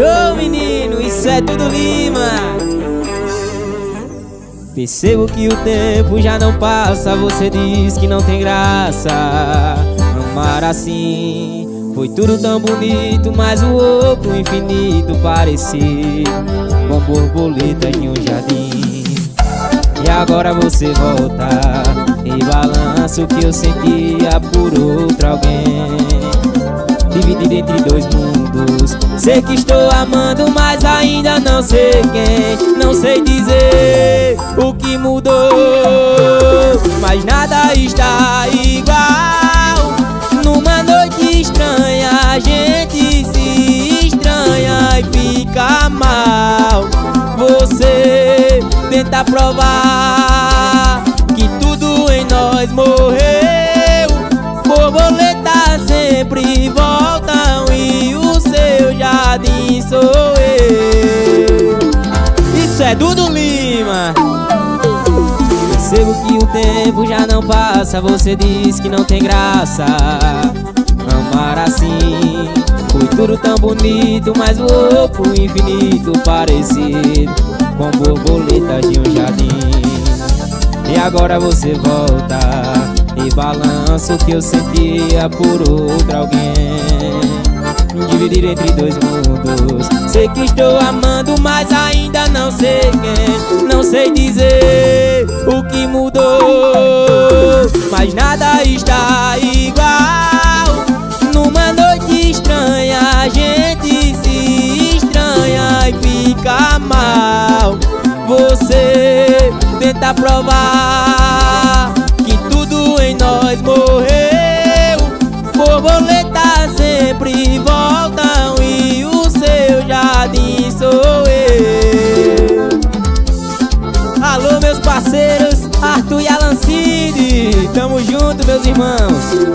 Show, menino, isso é tudo Lima. Percebo que o tempo já não passa, você diz que não tem graça. Amar assim foi tudo tão bonito, mas o outro infinito parecido com borboleta em um jardim. E agora você volta e balança o que eu sentia por outro alguém dividido entre dois mundos. Sei que estou amando, mas ainda não sei quem. Não sei dizer o que mudou. Mas nada está igual. Numa noite estranha a gente se estranha e fica mal. Você tenta provar que tudo em nós morreu é Dudu Lima. Percebo que o tempo já não passa Você diz que não tem graça. Amar assim Foi tudo tão bonito Mas o outro infinito parecido Com borboletas de um jardim. E agora você volta e balanço que eu sentia por outro alguém. Dividir entre dois mundos Sei que estou amando, mas ainda não sei sei dizer o que mudou Mas nada está igual. Numa noite estranha a gente se estranha e fica mal. Você tenta provar em nós morreu. Borboletas sempre voltam junto meus irmãos